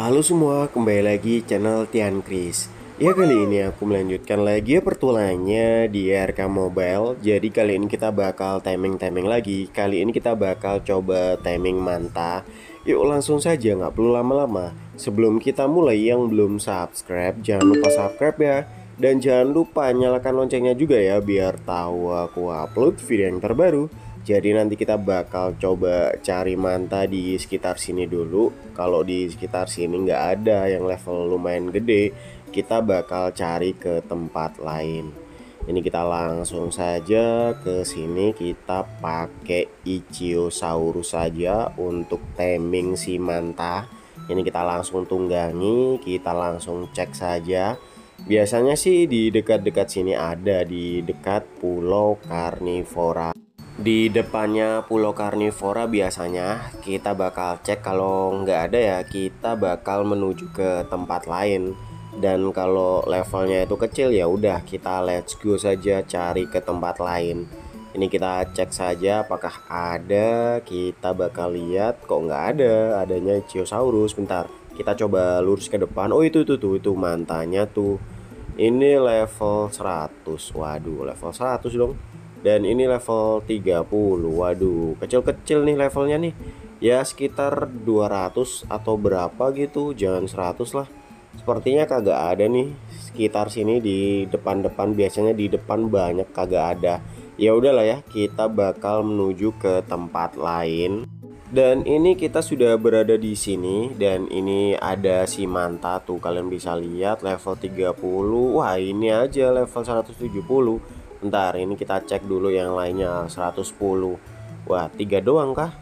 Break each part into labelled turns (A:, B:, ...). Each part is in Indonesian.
A: Halo semua, kembali lagi channel Tian Kris. Ya kali ini aku melanjutkan lagi pertualangannya di RK Mobile. Jadi kali ini kita bakal timing-timing lagi. Kali ini kita bakal coba timing manta. Yuk langsung saja nggak perlu lama-lama. Sebelum kita mulai yang belum subscribe Jangan lupa subscribe ya. Dan jangan lupa nyalakan loncengnya juga ya Biar tahu aku upload video yang terbaru jadi nanti kita bakal coba cari manta di sekitar sini dulu. Kalau di sekitar sini nggak ada yang level lumayan gede Kita bakal cari ke tempat lain. Ini kita langsung saja ke sini Kita pakai Ichiosaurus saja untuk taming si manta. Ini kita langsung tunggangi Kita langsung cek saja. Biasanya sih di dekat-dekat sini ada di dekat Pulau Carnivora di depannya Pulau Karnivora biasanya kita bakal cek kalau nggak ada ya kita bakal menuju ke tempat lain. Dan kalau levelnya itu kecil ya udah kita let's go saja cari ke tempat lain. Ini kita cek saja apakah ada kita bakal lihat kok nggak ada adanya Chiosaurus. Bentar kita coba lurus ke depan. Oh itu tuh tuh itu mantannya tuh. Ini level 100 waduh level 100 dong dan ini level 30 waduh kecil-kecil nih levelnya nih. Ya sekitar 200 atau berapa gitu. Jangan 100 lah. Sepertinya kagak ada nih. Sekitar sini di depan-depan biasanya di depan banyak kagak ada. Ya udahlah ya kita bakal menuju ke tempat lain. Dan ini kita sudah berada di sini dan ini ada si manta tuh. Kalian bisa lihat level 30 wah ini aja level 170 Ntar ini kita cek dulu yang lainnya 110 Wah tiga doang kah?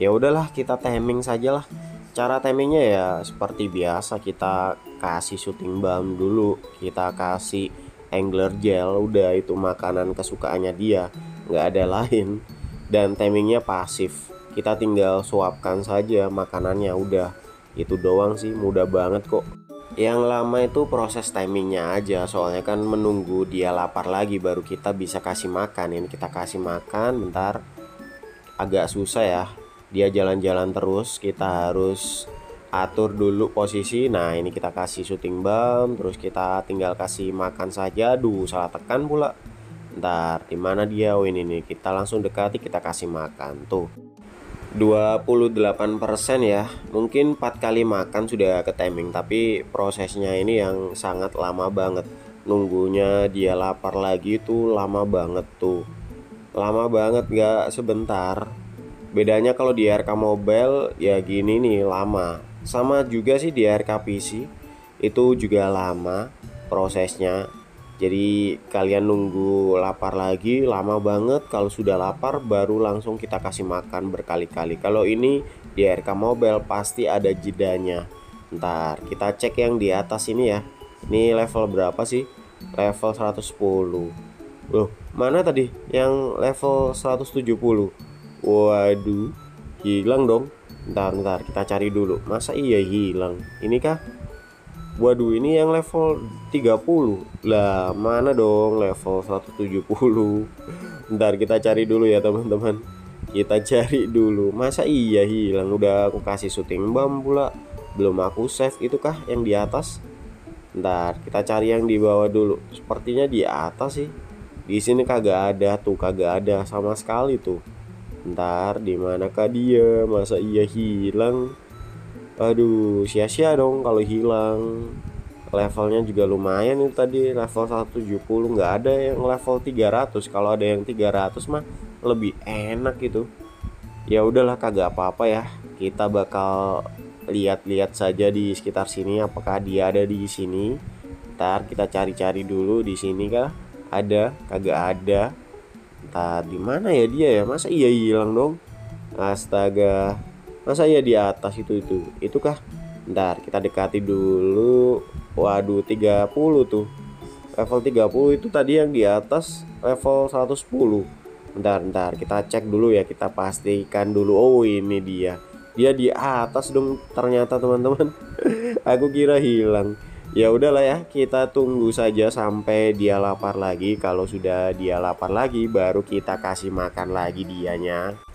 A: Ya udahlah kita timing saja lah. Cara timingnya ya seperti biasa kita kasih shooting balm dulu. Kita kasih angler gel Udah itu makanan kesukaannya dia. Nggak ada lain. Dan timingnya pasif. Kita tinggal suapkan saja makanannya udah. Itu doang sih mudah banget kok yang lama itu proses timingnya aja soalnya kan menunggu dia lapar lagi baru kita bisa kasih makan. Ini kita kasih makan bentar. Agak susah ya dia jalan-jalan terus kita harus atur dulu posisi. Nah ini kita kasih shooting bomb terus kita tinggal kasih makan saja. Duh salah tekan pula. Ntar di mana dia? Oh ini kita langsung dekati kita kasih makan. Tuh 28% ya. Mungkin 4 kali makan sudah ke timing tapi prosesnya ini yang sangat lama banget. Nunggunya dia lapar lagi tuh lama banget tuh. Lama banget gak sebentar. Bedanya kalau di RK mobile ya gini nih lama. Sama juga sih di RK PC itu juga lama prosesnya jadi kalian nunggu lapar lagi lama banget. Kalau sudah lapar baru langsung kita kasih makan berkali-kali. Kalau ini di RK Mobile pasti ada jedanya. Ntar kita cek yang di atas ini ya. Ini level berapa sih? Level 110 loh mana tadi? Yang level 170 waduh hilang dong. Ntar ntar kita cari dulu. Masa iya hilang? Ini kah Waduh ini yang level 30 Lah mana dong level 170 Ntar kita cari dulu ya teman-teman. Kita cari dulu. Masa iya hilang? Udah aku kasih shooting bomb pula. Belum aku save itu kah yang di atas? Ntar kita cari yang di bawah dulu. Sepertinya di atas sih. Di sini kagak ada tuh kagak ada sama sekali tuh. Ntar di manakah dia? Masa iya hilang Aduh, sia-sia dong kalau hilang. Levelnya juga lumayan itu tadi level 170 nggak ada yang level 300. Kalau ada yang 300 mah lebih enak gitu. Ya udahlah kagak apa-apa ya. Kita bakal lihat-lihat saja di sekitar sini apakah dia ada di sini. Ntar kita cari-cari dulu di sini kah? Ada, kagak ada. Ntar di mana ya dia ya? Masa iya hilang dong? Astaga, masa ya di atas itu itu? Itu kah ntar kita dekati dulu. Waduh 30 tuh. Level 30 itu tadi yang di atas level 110 bentar bentar. Kita cek dulu ya kita pastikan dulu. Oh ini dia. Dia di atas dong ternyata teman-teman. Aku kira hilang. Ya udahlah ya kita tunggu saja sampai dia lapar lagi. Kalau sudah dia lapar lagi baru kita kasih makan lagi dianya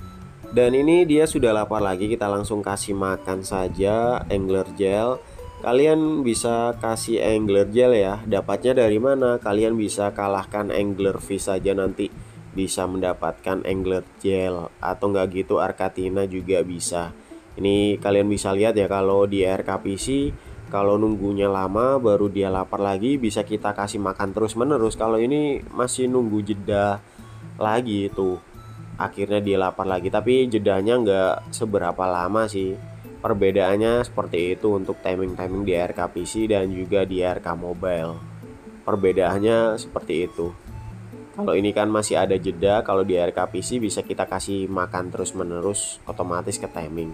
A: Dan ini dia sudah lapar lagi, kita langsung kasih makan saja angler gel. Kalian bisa kasih angler gel ya. Dapatnya dari mana? Kalian bisa kalahkan angler fish saja nanti bisa mendapatkan angler gel atau enggak gitu arkatina juga bisa. Ini kalian bisa lihat ya kalau di RKPC kalau nunggunya lama baru dia lapar lagi bisa kita kasih makan terus menerus. Kalau ini masih nunggu jeda lagi tuh akhirnya dia lapar lagi. Tapi jedanya nggak seberapa lama sih. Perbedaannya seperti itu untuk timing-timing di RK PC dan juga di RK Mobile. Perbedaannya seperti itu. Kalau ini kan masih ada jeda kalau di RK PC bisa kita kasih makan terus menerus otomatis ke timing.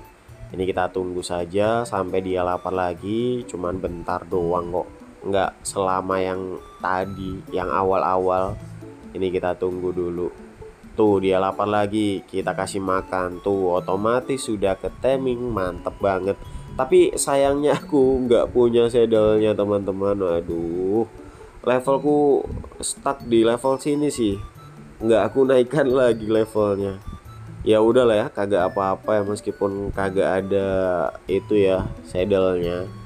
A: Ini kita tunggu saja sampai dia lapar lagi cuman bentar doang kok. Nggak selama yang tadi yang awal-awal. Ini kita tunggu dulu Tuh dia lapar lagi. Kita kasih makan. Tuh otomatis sudah ke timing. Mantep banget. Tapi sayangnya aku nggak punya saddlenya teman-teman. Aduh Levelku stuck di level sini sih. Nggak aku naikkan lagi levelnya. Ya udahlah ya kagak apa-apa ya Meskipun kagak ada itu ya saddlenya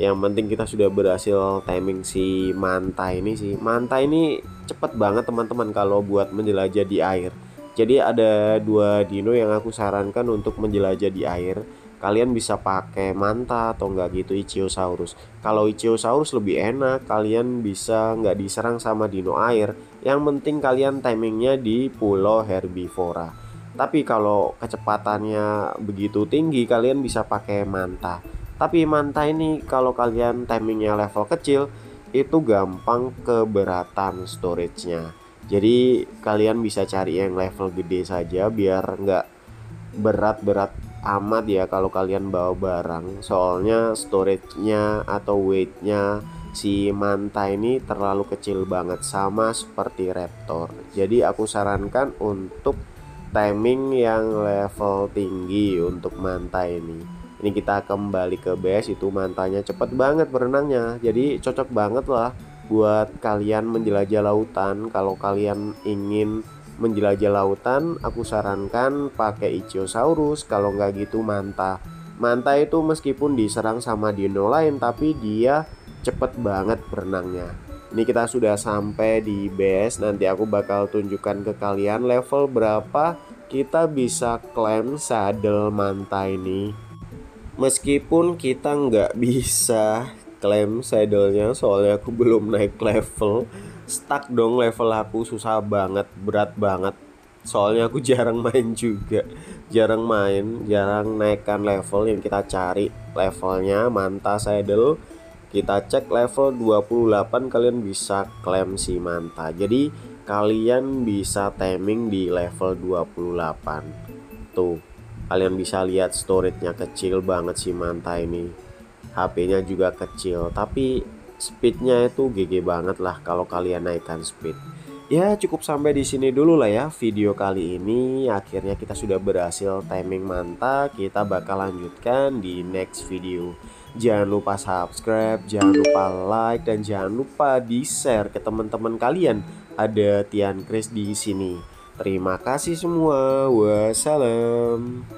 A: yang penting kita sudah berhasil timing si manta ini sih. Manta ini cepet banget teman-teman kalau buat menjelajah di air. Jadi ada dua dino yang aku sarankan untuk menjelajah di air. Kalian bisa pakai manta atau enggak gitu Ichiosaurus. Kalau Ichiosaurus lebih enak kalian bisa nggak diserang sama dino air. Yang penting kalian timingnya di pulau herbivora. Tapi kalau kecepatannya begitu tinggi kalian bisa pakai manta tapi manta ini kalau kalian timingnya level kecil itu gampang keberatan storage-nya. Jadi kalian bisa cari yang level gede saja biar nggak berat-berat amat ya kalau kalian bawa barang. Soalnya storage-nya atau weight-nya si manta ini terlalu kecil banget sama seperti raptor. Jadi aku sarankan untuk timing yang level tinggi untuk manta ini ini kita kembali ke base itu mantanya cepet banget berenangnya. Jadi cocok banget lah buat kalian menjelajah lautan. Kalau kalian ingin menjelajah lautan aku sarankan pakai Ichthyosaurus. Kalau nggak gitu manta. Manta itu meskipun diserang sama dino lain tapi dia cepet banget berenangnya. Ini kita sudah sampai di base. Nanti aku bakal tunjukkan ke kalian level berapa kita bisa klaim saddle manta ini meskipun kita nggak bisa klaim saddlenya soalnya aku belum naik level. Stuck dong level aku susah banget berat banget. Soalnya aku jarang main juga. Jarang main jarang naikkan level. Yang kita cari levelnya manta saddle kita cek level 28 kalian bisa klaim si manta. Jadi kalian bisa timing di level 28 tuh kalian bisa lihat storage-nya kecil banget sih Manta ini. HP-nya juga kecil tapi speednya itu GG banget lah kalau kalian naikkan speed. Ya cukup sampai di sini dulu lah ya video kali ini. Akhirnya kita sudah berhasil timing Manta. Kita bakal lanjutkan di next video. Jangan lupa subscribe jangan lupa like dan jangan lupa di share ke teman-teman kalian. Ada Tian Chris di sini. Terima kasih semua. Wassalam.